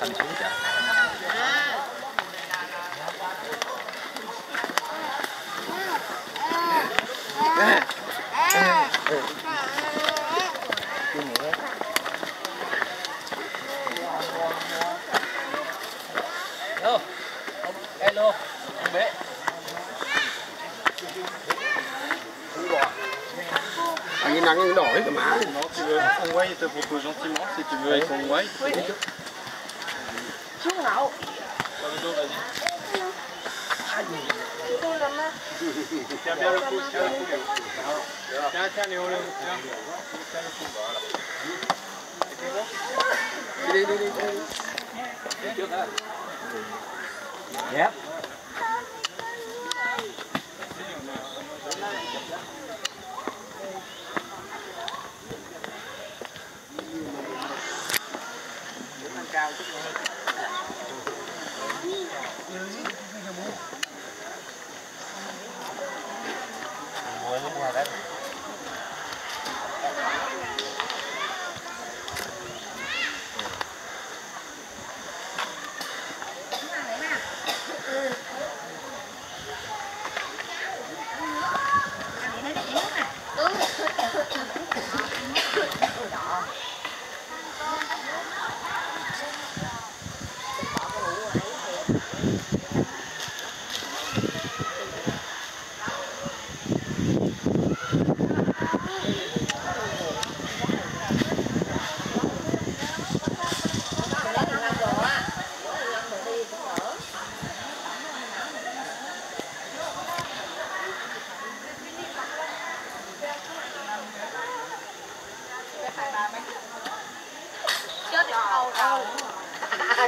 thành phố chợ. Hello, hello, ông bé. Il n'y a rien d'or, il est Ils sont white gentiment, si tu veux, ils sont white xuống hậu le pouce, tiens le đi đi đi đi Yep. Mua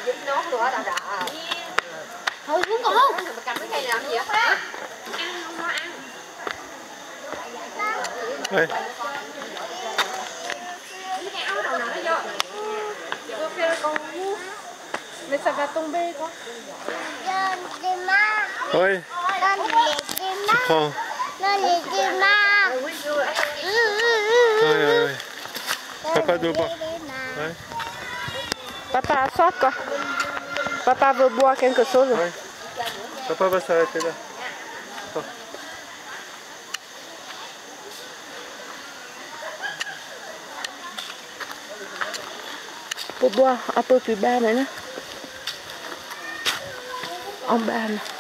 dính nốt nữa đà đà. Thôi xuống con. Mà cầm cái cây làm gì vậy? Ăn không lo ăn. đây Cái áo đầu nào nó vô. Cô phê con mua. Mais ça va tomber quoi. thôi tu prends thôi rồi papa doit boire ouais Papa a soif quoi. Papa veut boire quelque chose. ouais papa va s'arrêter là Pour boire un peu plus bas nữa. En bas. Là,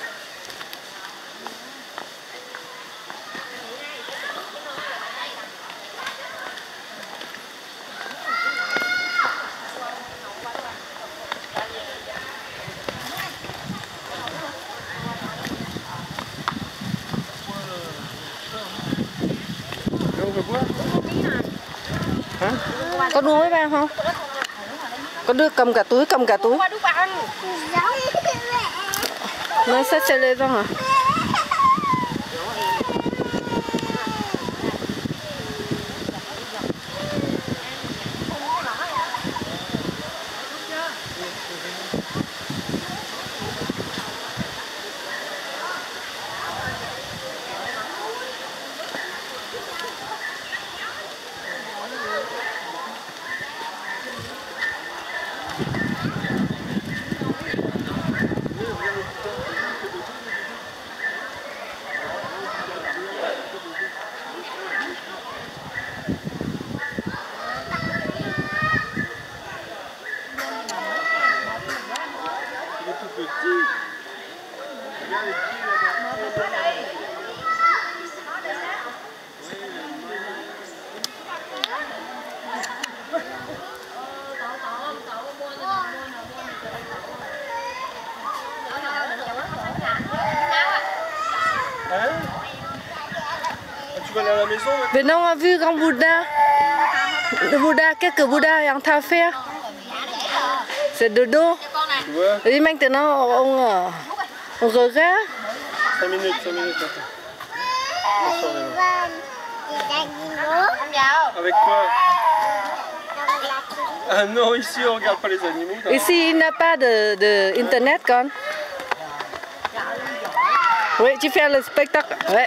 Có đua với ba không? Có đưa cầm cả túi, cầm cả túi. Nó sẽ xe lên không hả? Việt Nam a vu grand Bouddha. Le Bouddha, quelques Bouddha en tha faire. C'est dodo. Tu vois Et maintenant, on, euh, on regarde. 5 minutes, 5 minutes attends. Bonsoir, Léna. Avec quoi Ah non, ici on regarde pas les animaux. Ici, il n'y a pas de, de internet, con. Oui, tu fais le spectacle. Ouais.